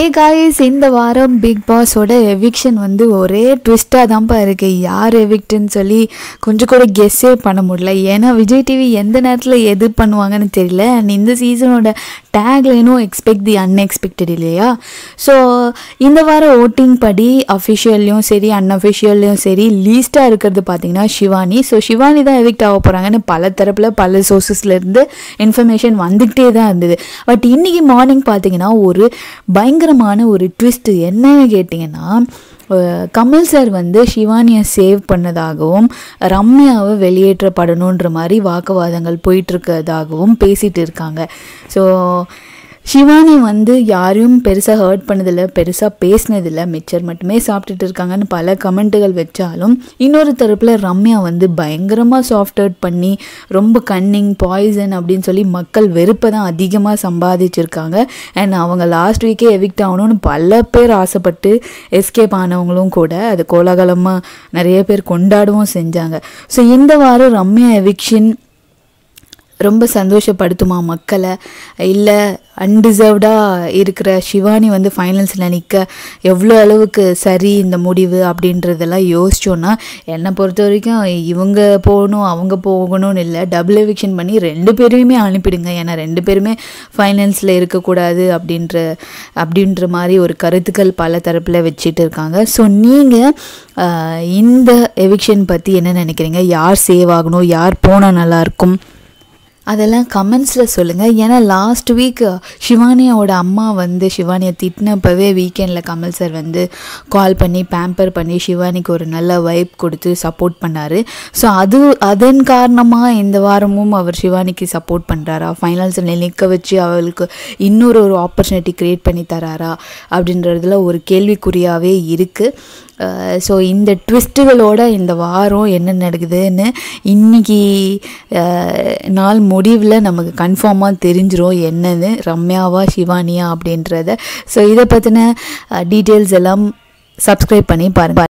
ஏ guys இந்த வாரம் big பாஸோட eviction வந்து ஒரே ட்விஸ்ட்டாக தான்ப்பா இருக்குது யார் எவிக்ட்னு சொல்லி கொஞ்சம் கூட கெஸ்ஸே பண்ண முடியல. ஏன்னா விஜய் டிவி எந்த நேரத்தில் எது பண்ணுவாங்கன்னு தெரியல. அண்ட் இந்த சீசனோட டேக்லைனும் எக்ஸ்பெக்ட் தி அன்எக்ஸ்பெக்டட் இல்லையா? ஸோ இந்த வாரம் ஓட்டிங் படி அஃபிஷியல்லையும் சரி அன்அஃபிஷியல்லையும் சரி லீஸ்ட்டாக இருக்கிறது பார்த்தீங்கன்னா ஷிவானி. ஸோ ஷிவானி தான் எவிக்ட் ஆக போகிறாங்கன்னு பல தரப்பில் பல சோர்சஸ்லேருந்து இன்ஃபர்மேஷன் வந்துக்கிட்டே தான் இருந்தது. பட் இன்றைக்கி மார்னிங் பார்த்தீங்கன்னா ஒரு பயங்கர பயங்கரமான ஒரு ட்விஸ்ட் என்னன்னு கேட்டிங்கன்னா கமல் சார் வந்து சிவானியை சேவ் பண்ணதாகவும் ரம்யாவை வெளியேற்றப்படணுன்ற மாதிரி வாக்குவாதங்கள் போயிட்டுருக்கதாகவும் பேசிகிட்டு இருக்காங்க. ஸோ சிவானி வந்து யாரையும் பெருசாக ஹர்ட் பண்ணதில்லை பெருசாக பேசினதில்லை. மிச்சர் மட்டுமே சாப்பிட்டுட்டு இருக்காங்கன்னு பல கமெண்ட்டுகள் வச்சாலும் இன்னொரு தரப்பில் ரம்யா வந்து பயங்கரமாக சாஃப்ட் ஹர்ட் பண்ணி ரொம்ப கன்னிங் பாய்சன் அப்படின்னு சொல்லி மக்கள் வெறுப்பை தான் அதிகமாக சம்பாதிச்சிருக்காங்க. அண்ட் அவங்க லாஸ்ட் வீக்கே எவிக்ட் ஆகணும்னு பல பேர் ஆசைப்பட்டு எஸ்கேப் ஆனவங்களும் கூட அது கோலாகலமாக நிறைய பேர் கொண்டாடவும் செஞ்சாங்க. ஸோ இந்த வாரம் ரம்யா எவிக்ஷன் ரொம்ப சந்தோஷப்படுத்துமா மக்களை? இல்லை அன்டிசர்வ்டாக இருக்கிற சிவானி வந்து ஃபைனல்ஸில் நிற்க எவ்வளோ அளவுக்கு சரி இந்த முடிவு அப்படின்றதெல்லாம் யோசிச்சோன்னா என்னை பொறுத்த வரைக்கும் இவங்க போகணும் அவங்க போகணும்னு இல்லை. டபுள் எவிக்ஷன் பண்ணி ரெண்டு பேரையுமே அனுப்பிடுங்க. ஏன்னா ரெண்டு பேருமே ஃபைனல்ஸில் இருக்கக்கூடாது அப்படின்ற அப்படின்ற மாதிரி ஒரு கருத்துக்கள் பல தரப்பில் வச்சுட்டு இருக்காங்க. ஸோ நீங்கள் இந்த எவிக்ஷன் பற்றி என்ன நினைக்கிறீங்க? யார் சேவ் ஆகணும்? யார் போனால் நல்லாயிருக்கும் அதெல்லாம் கமெண்ட்ஸில் சொல்லுங்கள் ஏன்னா லாஸ்ட் வீக் சிவானியாவோட அம்மா வந்து சிவானியை திட்டினப்பவே வீக்கெண்டில் கமல் சார் வந்து கால் பண்ணி பேம்பர் பண்ணி சிவானிக்கு ஒரு நல்ல வைப் கொடுத்து சப்போர்ட் பண்ணார். ஸோ அது அதன் காரணமாக இந்த வாரமும் அவர் சிவானிக்கு சப்போர்ட் பண்ணுறாரா ஃபைனல்ஸில் நிற்க வச்சு அவளுக்கு இன்னொரு ஒரு ஆப்பர்ச்சுனிட்டி க்ரியேட் பண்ணி தராரா? அப்படின்றதுல ஒரு கேள்விக்குறியாகவே இருக்குது ஸோ இந்த ட்விஸ்ட்டுகளோட இந்த வாரம் என்ன நடக்குதுன்னு இன்னைக்கு நாள் முடிவில் நமக்கு கன்ஃபார்மாக தெரிஞ்சிடும் என்னது ரம்யாவா சிவானியா அப்படின்றத. ஸோ இதை பற்றின டீட்டெயில்ஸ் எல்லாம் சப்ஸ்கிரைப் பண்ணி பாருங்கள்